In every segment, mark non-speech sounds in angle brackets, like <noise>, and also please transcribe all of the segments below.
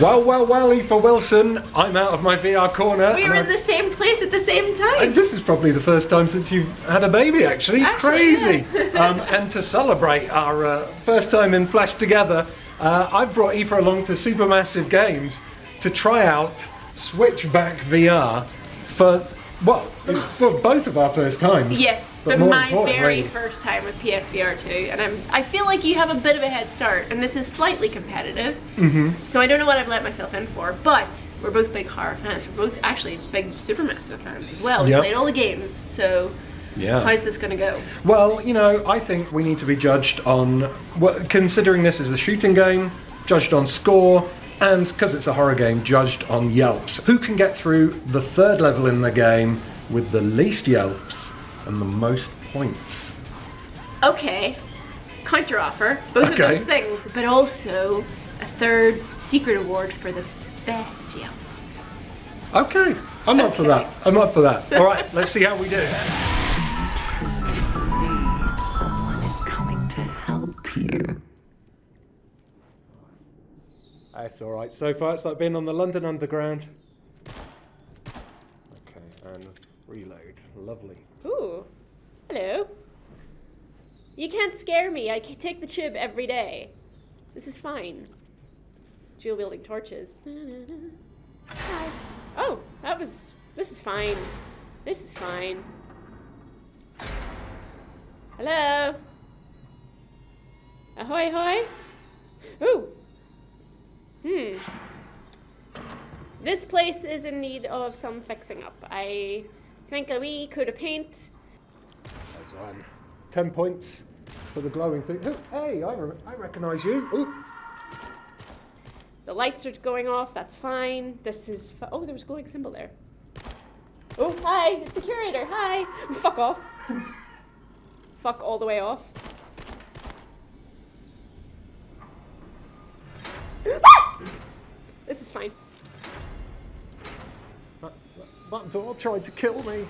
Well, well, well, Aoife Wilson, I'm out of my VR corner. We and were in I've- the same place at the same and time. this is probably the first time since you've had a baby, actually. Actually, Crazy. <laughs> um, and to celebrate our uh, first time in Flash together, uh, I've brought Aoife along to Supermassive Games to try out Switchback VR for, well, for both of our first times. Yes, But my very first time with PSVR 2, and I'm I feel like you have a bit of a head start, and this is slightly competitive. Mm-hmm. So I don't know what I've let myself in for, but we're both big horror fans. We're both actually big Supermassive fans as well. We Yep. played all the games, so Yeah. how's this gonna go? Well, you know, I think we need to be judged on, well, considering this is a shooting game, judged on score, and because it's a horror game, judged on yelps. Who can get through the third level in the game with the least yelps and the most points? Okay, counter offer, both Okay. of those things, but also a third secret award for the best yelp. Okay, I'm up for that. I'm up for that. All right, <laughs> let's see how we do. believe someone is coming to help you. That's all right. So far, it's like being on the London Underground. Okay, and reload. Lovely. Ooh, hello. You can't scare me. I take the chib every day. This is fine. Dual wielding torches. Hi. Oh, that was. This is fine. This is fine. Hello. Ahoy, ahoy. Ooh. Hmm. This place is in need of some fixing up. I think a wee coat of paint. There's one. Ten points for the glowing thing. Oh, hey, I, re- I recognise you. Ooh. The lights are going off. That's fine. This is. F- oh, there was a glowing symbol there. Oh, hi. It's the curator. Hi. Fuck off. <laughs> Fuck all the way off. <laughs> Ah! this is fine. That, that, that door tried to kill me.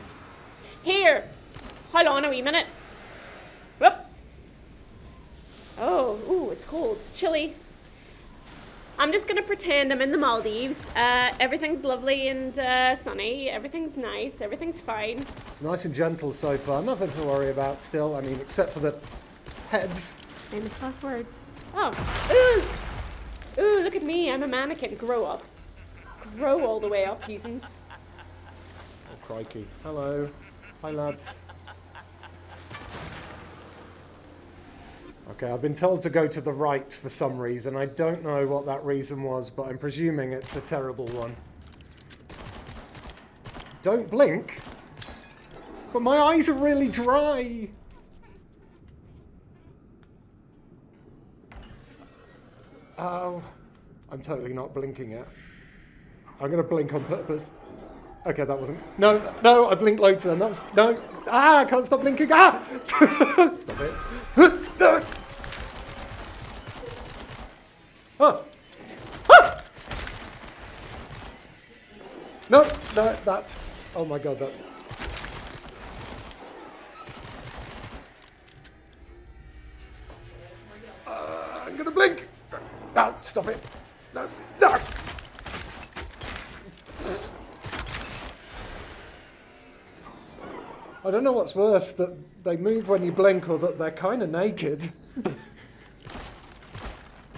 Here. Hold on a wee minute. Whoop. Oh, ooh, it's cold. It's chilly. I'm just gonna pretend I'm in the Maldives. Uh, everything's lovely and uh, sunny. Everything's nice. Everything's fine. It's nice and gentle so far. Nothing to worry about still. I mean, except for the heads. Famous last words. Oh. Ooh. Ooh, look at me. I'm a mannequin. Grow up. Grow all the way up, usins. Crikey. Hello. Hi, lads. Okay, I've been told to go to the right for some reason. I don't know what that reason was, but I'm presuming it's a terrible one. Don't blink. But my eyes are really dry. Oh, I'm totally not blinking yet. I'm gonna blink on purpose. Okay, that wasn't. No, no, I blinked loads then. That was no. Ah, I can't stop blinking. Ah, stop it. no. <laughs> Ah. Ah. No, no, that's. Oh my god, that's. Uh, I'm gonna blink. No, stop it. No, no. I don't know what's worse, that they move when you blink or that they're kind of naked.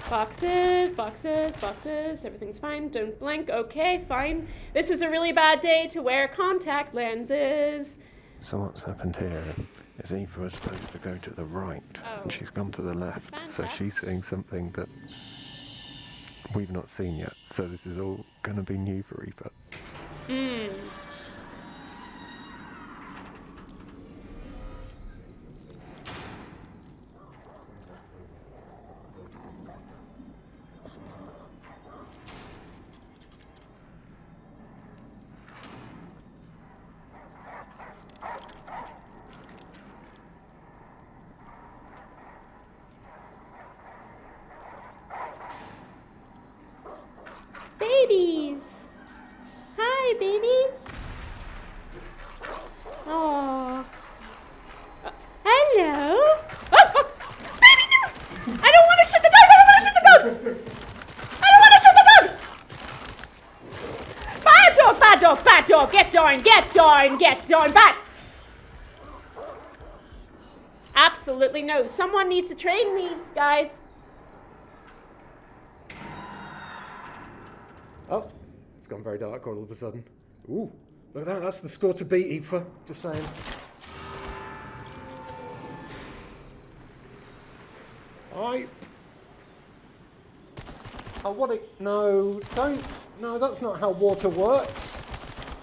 Boxes, boxes, boxes. Everything's fine. Don't blink. Okay, fine. This was a really bad day to wear contact lenses. So what's happened here is Aoife was supposed to go to the right, Oh. and she's gone to the left. So she's seeing something that we've not seen yet. So this is all going to be new for Aoife. Hmm. babies. Hi, babies. Oh. Uh, hello. Oh, <laughs> oh. Baby, no. I don't want to shoot the dogs. I don't want to shoot the dogs. I don't want to shoot the dogs. Bad dog, bad dog, bad dog. Get down, get down, get down. bad. Absolutely no. Someone needs to train these guys. Oh, it's gone very dark all of a sudden. Ooh, look at that. That's the score to beat, Aoife. Just saying. I. Oh, what it. No, don't. No, that's not how water works.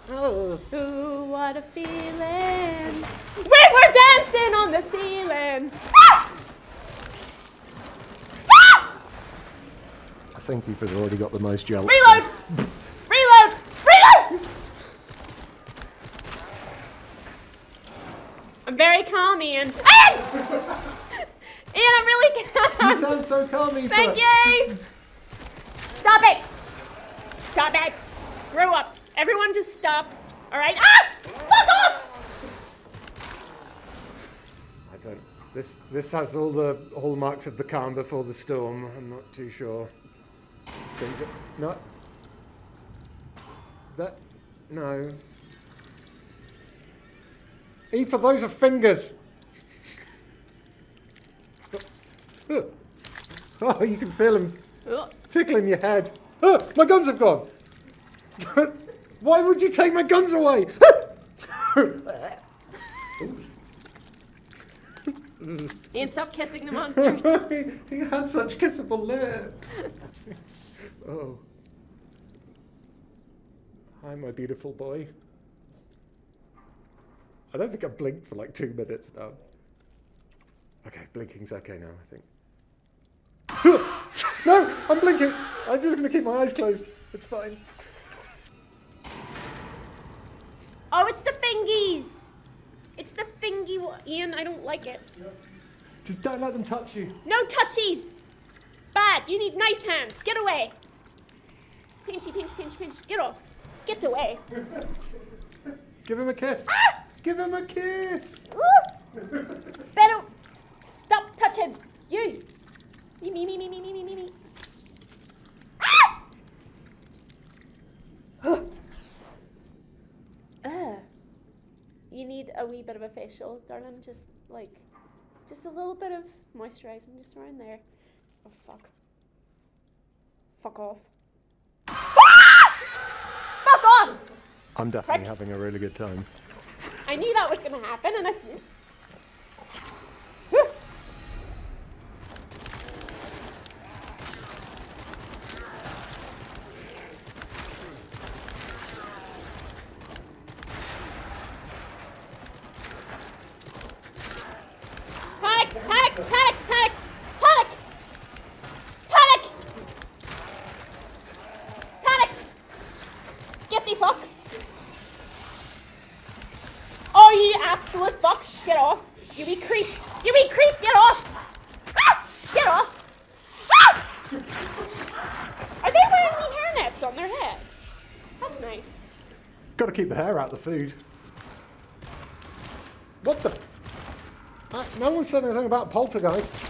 Oh. Ooh, what a feeling. We were dancing on the ceiling. Ah! Ah! I think Aoife's already got the most jealous. Reload! Reload! Reload! I'm very calm, Ian. Ian! <laughs> Ian, I'm really You sound so calm, Aoife. Thank you! Stop it! Stop it! Grow up. Everyone just stop. Alright? Ah! Fuck off! I don't. This this has all the hallmarks of the calm before the storm. I'm not too sure. Things are not. That no. Aoife, those are fingers. <laughs> Oh, you can feel them tickling your head. Oh, my guns have gone. <laughs> Why would you take my guns away? <laughs> Ian, stop kissing the monsters. he had such kissable lips. Oh. Hi, my beautiful boy. I don't think I've blinked for like two minutes now. Okay, blinking's okay now, I think. <laughs> no, I'm blinking. I'm just going to keep my eyes closed. It's fine. Oh, it's the fingies! It's the fingy one. Ian, I don't like it. Just don't let them touch you. No touchies! Bad, you need nice hands. Get away. Pinchy, pinch, pinch, pinch. Get off. Get away. <laughs> Give him a kiss. Ah! Give him a kiss. Ooh. Better stop touching. You. Me, me, me, me, me, me, me, me. Ah! uh, you need a wee bit of a facial, darling. Just like, just a little bit of moisturizing just around there. Oh, fuck. Fuck off. Fuck off! I'm definitely Prick. having a really good time. I knew that was going to happen, and I. you absolute! Get off! You be creep! You be creep! Get off! Ah! Get off! Ah! Are they wearing the hairnets on their head? That's nice. Got to keep the hair out of the food. What the? Uh, no one said anything about poltergeists.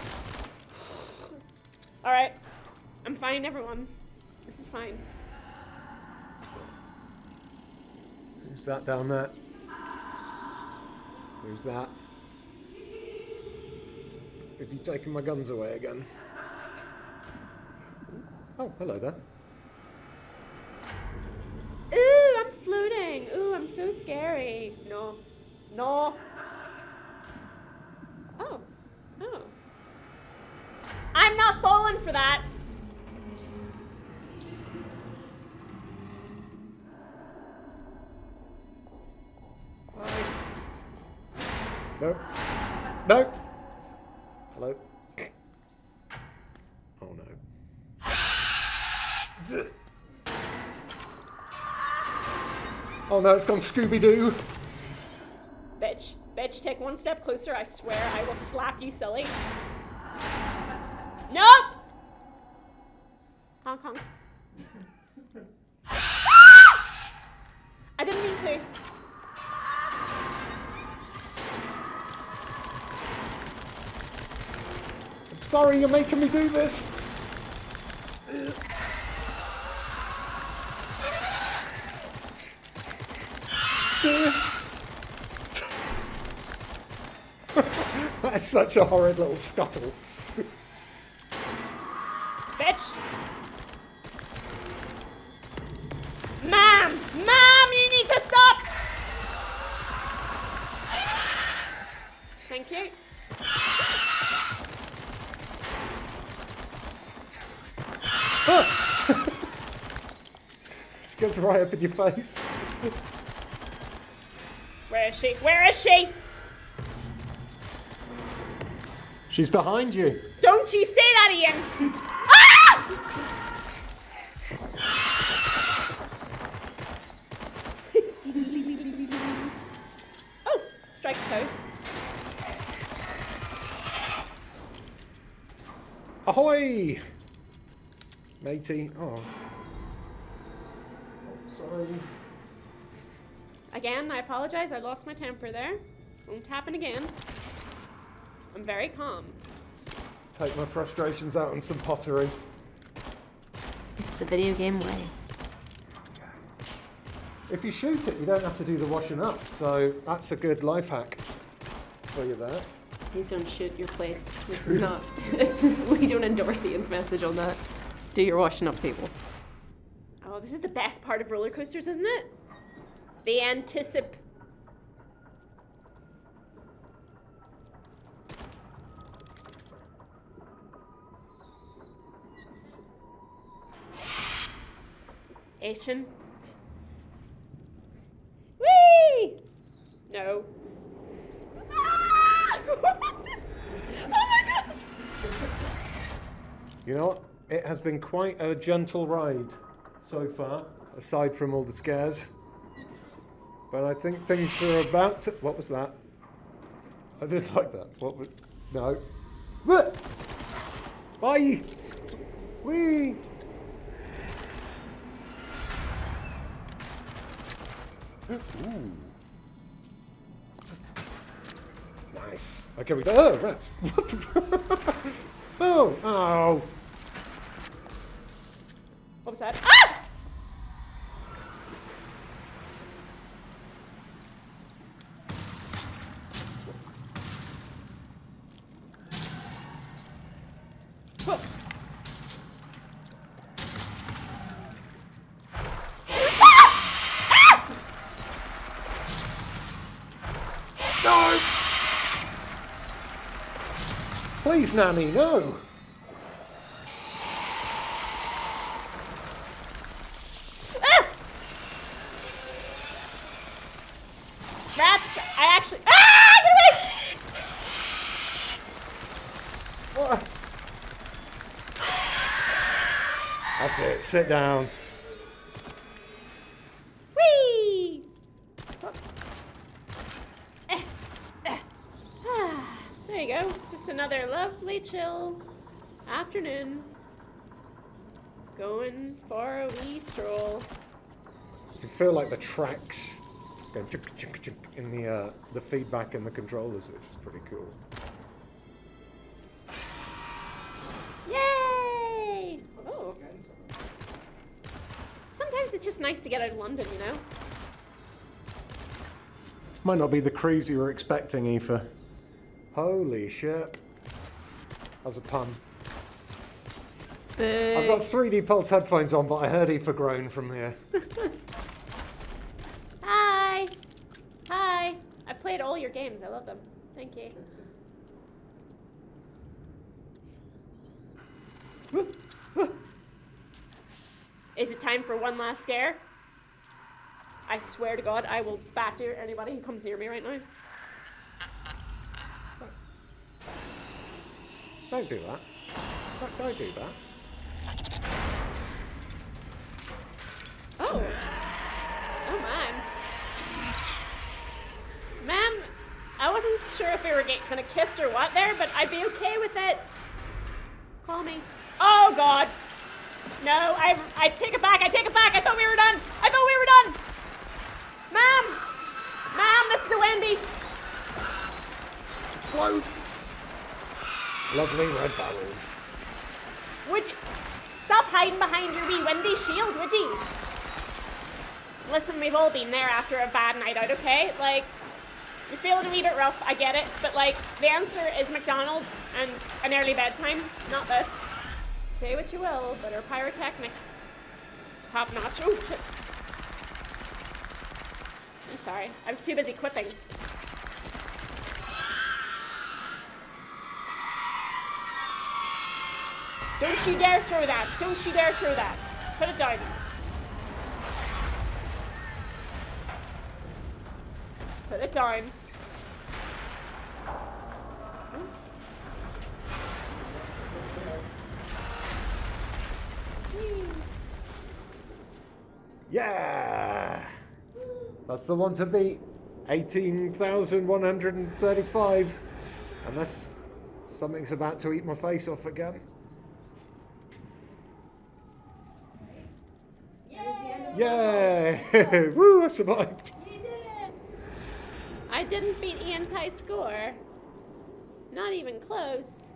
Alright. I'm fine, everyone. This is fine. Who's that down there? Who's that? Have you taken my guns away again? Oh, hello there. Ooh, I'm floating. Ooh, I'm so scary. No. No. Oh. Oh. I'm not falling for that. No. Hello. Oh no. Oh no, it's gone Scooby Doo. Bitch. Bitch, take one step closer. I swear I will slap you silly. Nope! Honk honk. <laughs> Ah! I didn't mean to. Sorry you're making me do this. <laughs> That's such a horrid little scuttle. Your face. Where is she? Where is she? She's behind you. Don't you say that, Ian! Ah! <laughs> oh, strike pose. Ahoy! Matey. Oh. Sorry. Again, I apologize. I lost my temper there. Won't happen again. I'm very calm. Take my frustrations out on some pottery. It's the video game way. If you shoot it, you don't have to do the washing up. So that's a good life hack for you there. Please don't shoot your place. This is not. <laughs> It's, we don't endorse Ian's message on that. Do your washing up, people. Oh, this is the best part of roller coasters, isn't it? The anticip. Asian. Whee! No. <laughs> Oh my gosh! You know? It has been quite a gentle ride so far, aside from all the scares. But I think things are about to. What was that? I didn't like that. What was. No. Bye! Whee! Ooh. Nice. Okay, we go. Oh, rats. <laughs> What the <laughs> Oh, oh. What was that? Ah! Hook. No! Nanny, no! Ah! Rats! I actually. Ah! Get away! What? That's it, sit down. Whee! Eh, eh. Ah, There you go. Just another lovely chill afternoon. Going for a wee stroll. You can feel like the tracks going chunk, chunk, chunk in the, uh, the feedback in the controllers, which is pretty cool. Yay! Oh. Sometimes it's just nice to get out of London, you know? Might not be the cruise you were expecting, Aoife. Holy shit. That was a pun. I've got 3D Pulse headphones on, but I heard Aoife groan from here. <laughs> Hi! Hi! I've played all your games. I love them. Thank you. Is it time for one last scare? I swear to God, I will batter anybody who comes near me right now. Don't do that. Don't, don't do that. Oh! Oh man. Ma'am, I wasn't sure if we were get, gonna kiss or what there, but I'd be okay with it. Call me. Oh god! No, I, I take it back, I take it back, I thought we were done! I thought we were done! Ma'am! Ma'am, this is a Wendy's! Explode! Lovely red barrels. Would you... Stop hiding behind your wee Wendy's shield, would you? Listen, we've all been there after a bad night out, okay? Like, you're feeling a wee bit rough, I get it, but like, the answer is McDonald's and an early bedtime, not this. Say what you will, but our pyrotechnics, top notch. Oh. I'm sorry, I was too busy quipping. Don't you dare throw that! Don't you dare throw that! Put it down. Put it down. Yeah! That's the one to beat. 18,135. Unless something's about to eat my face off again. Yeah! <laughs> Woo, I survived. You did it! I didn't beat Ian's high score. Not even close.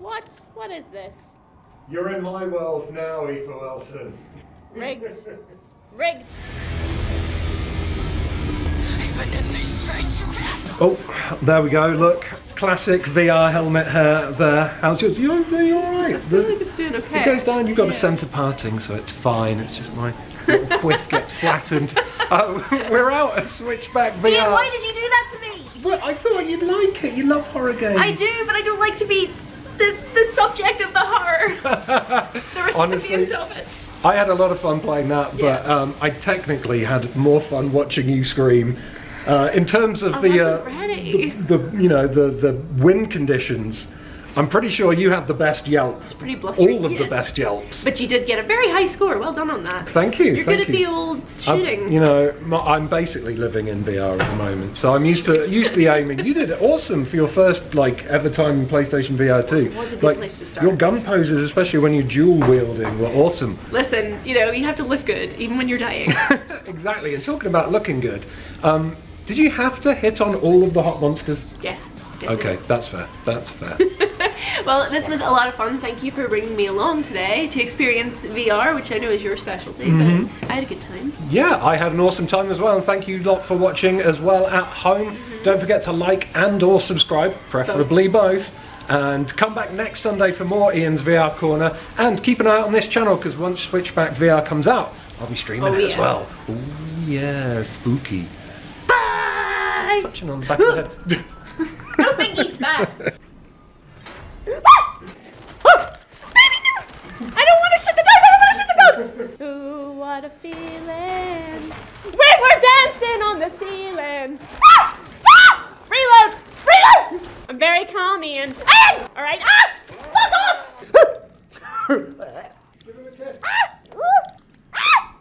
What? What is this? You're in my world now, Aoife Wilson. Rigged. <laughs> Rigged. Oh, there we go. Look, classic VR helmet hair there. How's yours? You you all right? I feel like it's doing okay. It goes down. You've got the Yeah. centre parting, so it's fine. It's just my little quiff gets flattened. Uh, we're out of Switchback VR. Ian, why did you do that to me? Well, I thought you'd like it. You love horror games. I do, but I don't like to be the, the subject of the horror. <laughs> the recipient Honestly, of it. I had a lot of fun playing that, but Yeah. um, I technically had more fun watching you scream. Uh, in terms of I the, uh, ready. the, the you know the the wind conditions, I'm pretty sure you had the best yelp. Pretty blustery. All of the best yelps. But you did get a very high score. Well done on that. Thank you. You're thank good at the old I'm- shooting. you know, my- I'm basically living in VR at the moment, so I'm used to used to the aiming. You did it awesome for your first like ever time in PlayStation VR 2. Was a good like place to start. your gun poses, especially when you're dual wielding, were awesome. Listen, you know, you have to look good even when you're dying. <laughs> exactly. And talking about looking good, um, did you have to hit on all of the hot monsters? yes. Okay, that's fair. That's fair. <laughs> Well, this was a lot of fun. Thank you for bringing me along today to experience VR, which I know is your specialty. Mm-hmm. But I had a good time. yeah, I had an awesome time as well, and thank you lot for watching as well at home. Don't forget to like and or subscribe, preferably both. And come back next Sunday for more Ian's VR Corner, and keep an eye out on this channel because once Switchback VR comes out, I'll be streaming Oh, it as well. Ooh, yeah, spooky. Bye! Touching on the back of the head. <laughs> <laughs> No thingy's bad. I don't want to shoot the ghost! I don't want to shoot the ghost! Ooh, what a feeling. We were dancing on the ceiling. Ah! Ah! Reload! Reload! I'm very calm, Ian. Ian! Alright. Ah! Fuck off! Ah! Ooh! Ah!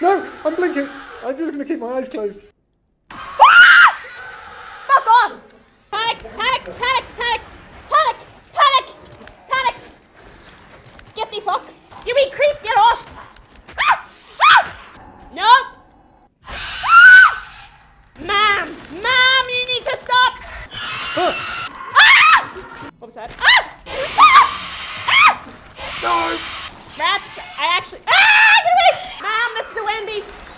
no, I'm blinking. I'm just going to keep my eyes closed.